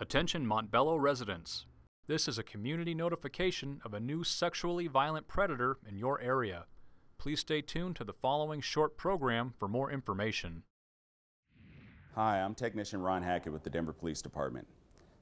Attention Montbello residents. This is a community notification of a new sexually violent predator in your area. Please stay tuned to the following short program for more information. Hi, I'm Technician Ron Hackett with the Denver Police Department.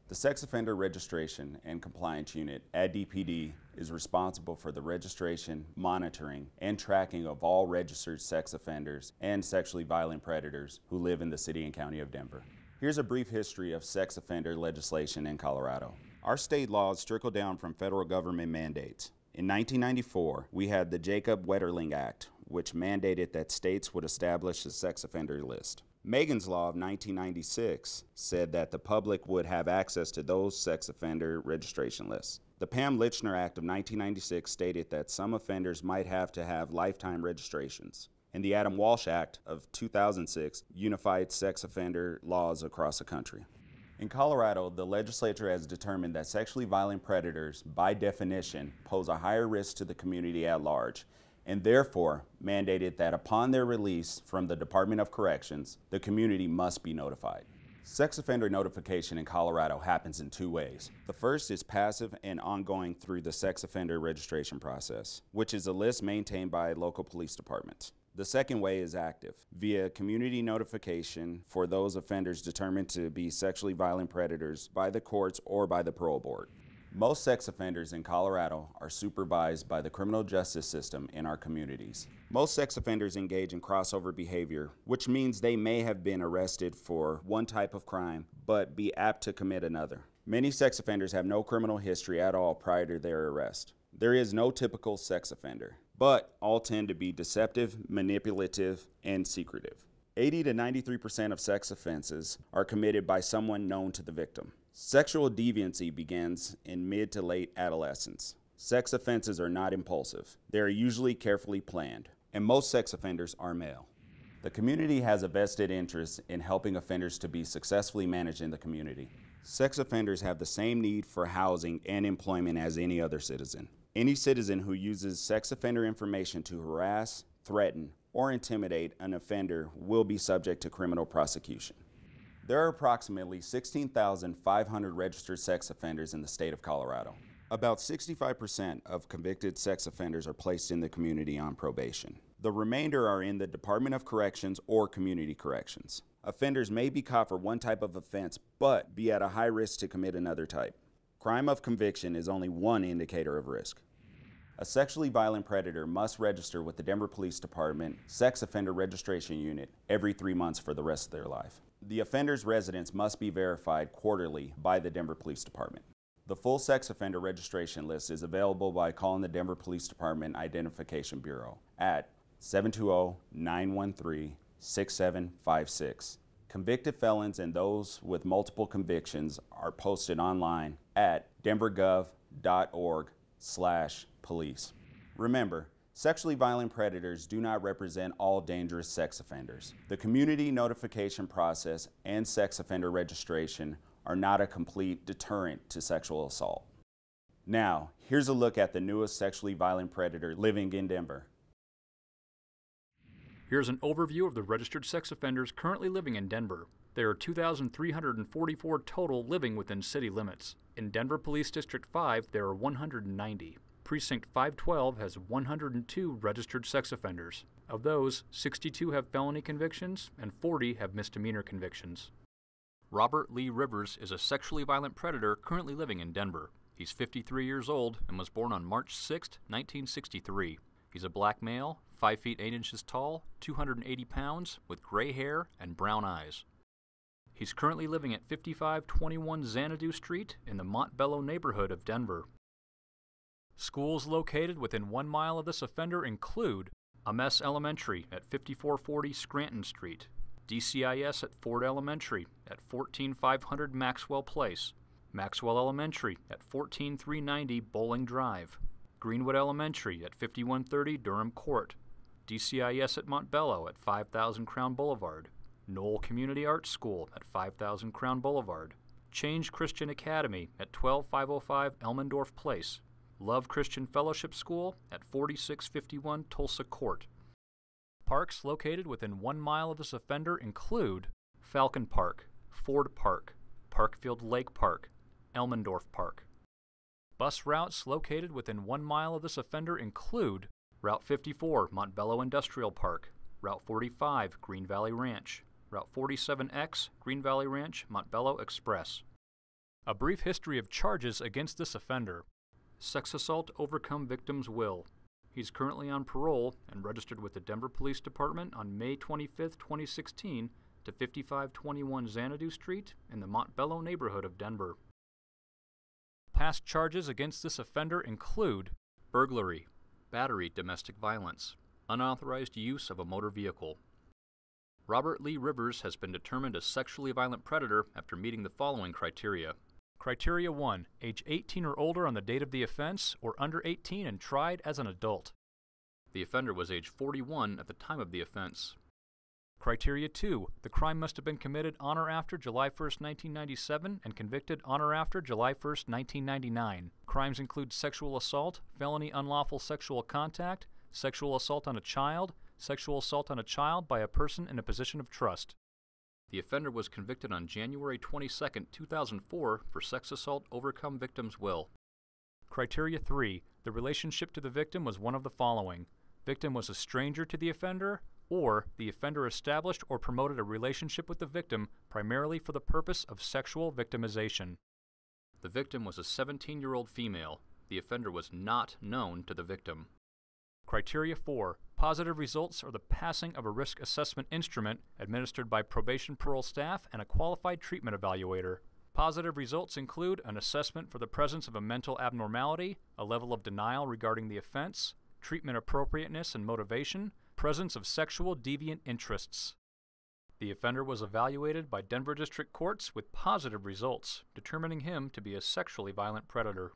The Sex Offender Registration and Compliance Unit at DPD is responsible for the registration, monitoring, and tracking of all registered sex offenders and sexually violent predators who live in the City and County of Denver. Here's a brief history of sex offender legislation in Colorado. Our state laws trickle down from federal government mandates. In 1994, we had the Jacob Wetterling Act, which mandated that states would establish a sex offender list. Megan's Law of 1996 said that the public would have access to those sex offender registration lists. The Pam Lychner Act of 1996 stated that some offenders might have to have lifetime registrations. And the Adam Walsh Act of 2006 unified sex offender laws across the country. In Colorado, the legislature has determined that sexually violent predators, by definition, pose a higher risk to the community at large and therefore mandated that upon their release from the Department of Corrections, the community must be notified. Sex offender notification in Colorado happens in two ways. The first is passive and ongoing through the sex offender registration process, which is a list maintained by local police departments. The second way is active, via community notification for those offenders determined to be sexually violent predators by the courts or by the parole board. Most sex offenders in Colorado are supervised by the criminal justice system in our communities. Most sex offenders engage in crossover behavior, which means they may have been arrested for one type of crime but be apt to commit another. Many sex offenders have no criminal history at all prior to their arrest. There is no typical sex offender, but all tend to be deceptive, manipulative, and secretive. 80 to 93% of sex offenses are committed by someone known to the victim. Sexual deviancy begins in mid to late adolescence. Sex offenses are not impulsive. They are usually carefully planned, and most sex offenders are male. The community has a vested interest in helping offenders to be successfully managed in the community. Sex offenders have the same need for housing and employment as any other citizen. Any citizen who uses sex offender information to harass, threaten, or intimidate an offender will be subject to criminal prosecution. There are approximately 16,500 registered sex offenders in the state of Colorado. About 65% of convicted sex offenders are placed in the community on probation. The remainder are in the Department of Corrections or Community Corrections. Offenders may be caught for one type of offense, but be at a high risk to commit another type. Crime of conviction is only one indicator of risk. A sexually violent predator must register with the Denver Police Department Sex Offender Registration Unit every three months for the rest of their life. The offender's residence must be verified quarterly by the Denver Police Department. The full sex offender registration list is available by calling the Denver Police Department Identification Bureau at 720-913-6756. Convicted felons and those with multiple convictions are posted online at denvergov.org slash police. Remember, sexually violent predators do not represent all dangerous sex offenders. The community notification process and sex offender registration are not a complete deterrent to sexual assault. Now, here's a look at the newest sexually violent predator living in Denver. Here's an overview of the registered sex offenders currently living in Denver. There are 2,344 total living within city limits. In Denver Police District 5, there are 190. Precinct 512 has 102 registered sex offenders. Of those, 62 have felony convictions and 40 have misdemeanor convictions. Robert Lee Rivers is a sexually violent predator currently living in Denver. He's 53 years old and was born on March 6, 1963. He's a black male, 5 feet 8 inches tall, 280 pounds, with gray hair and brown eyes. He's currently living at 5521 Xanadu Street in the Montbello neighborhood of Denver. Schools located within one mile of this offender include Ames Elementary at 5440 Scranton Street, DCIS at Ford Elementary at 14500 Maxwell Place, Maxwell Elementary at 14390 Bolling Drive, Greenwood Elementary at 5130 Durham Court, DCIS at Montbello at 5000 Crown Boulevard, Noel Community Arts School at 5000 Crown Boulevard, Change Christian Academy at 12505 Elmendorf Place, Love Christian Fellowship School at 4651 Tulsa Court. Parks located within one mile of this offender include Falcon Park, Ford Park, Parkfield Lake Park, Elmendorf Park. Bus routes located within one mile of this offender include Route 54, Montbello Industrial Park, Route 45, Green Valley Ranch, Route 47X, Green Valley Ranch, Montbello Express. A brief history of charges against this offender. Sex assault overcome victim's will. He's currently on parole and registered with the Denver Police Department on May 25, 2016 to 5521 Xanadu Street in the Montbello neighborhood of Denver. Past charges against this offender include burglary, battery domestic violence, unauthorized use of a motor vehicle. Robert Lee Rivers has been determined a sexually violent predator after meeting the following criteria. Criteria 1 Age 18 or older on the date of the offense, or under 18 and tried as an adult. The offender was age 41 at the time of the offense. Criteria 2. The crime must have been committed on or after July 1, 1997 and convicted on or after July 1, 1999. Crimes include sexual assault, felony unlawful sexual contact, sexual assault on a child, sexual assault on a child by a person in a position of trust. The offender was convicted on January 22, 2004 for sex assault overcome victim's will. Criteria 3. The relationship to the victim was one of the following. Victim was a stranger to the offender, or the offender established or promoted a relationship with the victim primarily for the purpose of sexual victimization. The victim was a 17 year old female. The offender was not known to the victim. Criteria 4 Positive results are the passing of a risk assessment instrument administered by probation parole staff and a qualified treatment evaluator. Positive results include an assessment for the presence of a mental abnormality, a level of denial regarding the offense, treatment appropriateness and motivation, presence of sexual deviant interests. The offender was evaluated by Denver District Courts with positive results, determining him to be a sexually violent predator.